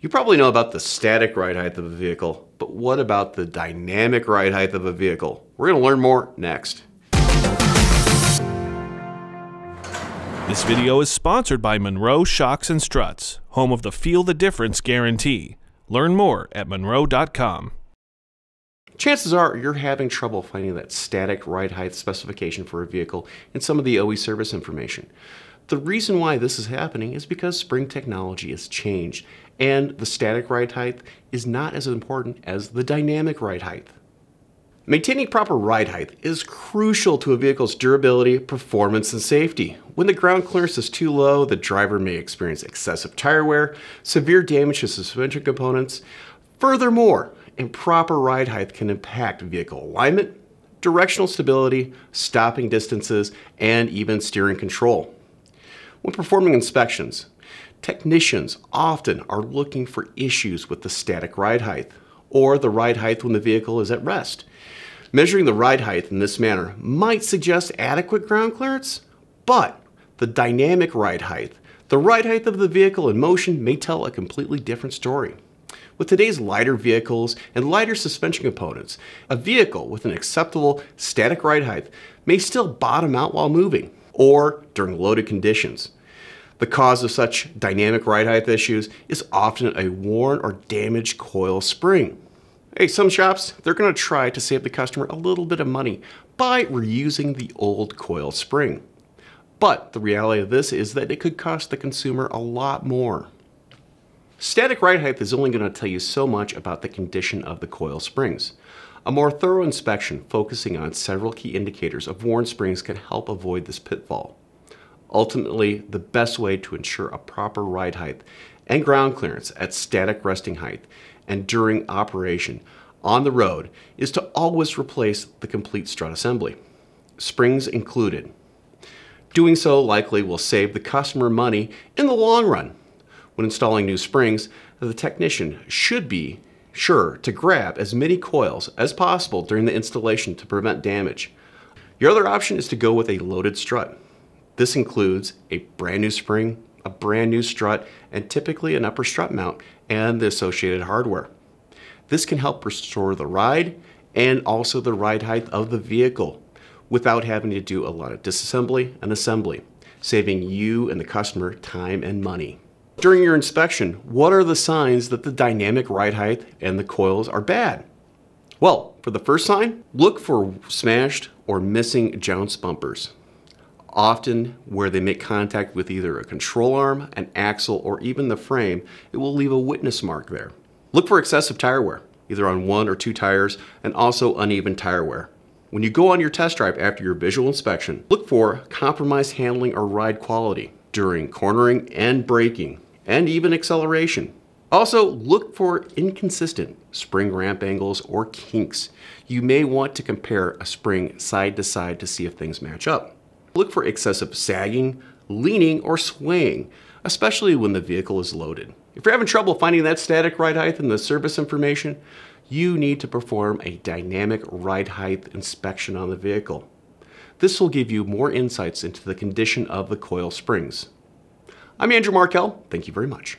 You probably know about the static ride height of a vehicle, but what about the dynamic ride height of a vehicle? We're going to learn more next. This video is sponsored by Monroe Shocks and Struts, home of the Feel the Difference guarantee. Learn more at monroe.com. Chances are you're having trouble finding that static ride height specification for a vehicle in some of the OE service information. The reason why this is happening is because spring technology has changed and the static ride height is not as important as the dynamic ride height. Maintaining proper ride height is crucial to a vehicle's durability, performance, and safety. When the ground clearance is too low, the driver may experience excessive tire wear, severe damage to suspension components. Furthermore, improper ride height can impact vehicle alignment, directional stability, stopping distances, and even steering control. When performing inspections, technicians often are looking for issues with the static ride height or the ride height when the vehicle is at rest. Measuring the ride height in this manner might suggest adequate ground clearance, but the dynamic ride height, the ride height of the vehicle in motion may tell a completely different story. With today's lighter vehicles and lighter suspension components, a vehicle with an acceptable static ride height may still bottom out while moving or during loaded conditions. The cause of such dynamic ride height issues is often a worn or damaged coil spring. Hey, some shops, they're to try to save the customer a little bit of money by reusing the old coil spring. But the reality of this is that it could cost the consumer a lot more. Static ride height is only to tell you so much about the condition of the coil springs. A more thorough inspection focusing on several key indicators of worn springs can help avoid this pitfall. Ultimately, the best way to ensure a proper ride height and ground clearance at static resting height and during operation on the road is to always replace the complete strut assembly, springs included. Doing so likely will save the customer money in the long run. When installing new springs, the technician should be sure to grab as many coils as possible during the installation to prevent damage. Your other option is to go with a loaded strut. This includes a brand new spring, a brand new strut, and typically an upper strut mount and the associated hardware. This can help restore the ride and also the ride height of the vehicle without having to do a lot of disassembly and assembly, saving you and the customer time and money. During your inspection, what are the signs that the dynamic ride height and the coils are bad? Well, for the first sign, look for smashed or missing jounce bumpers. Often, where they make contact with either a control arm, an axle, or even the frame, it will leave a witness mark there. Look for excessive tire wear, either on one or two tires, and also uneven tire wear. When you go on your test drive after your visual inspection, look for compromised handling or ride quality during cornering and braking and even acceleration. Also, look for inconsistent spring ramp angles or kinks. You may want to compare a spring side to side to see if things match up. Look for excessive sagging, leaning, or swaying, especially when the vehicle is loaded. If you're having trouble finding that static ride height in the service information, you need to perform a dynamic ride height inspection on the vehicle. This will give you more insights into the condition of the coil springs. I'm Andrew Markel. Thank you very much.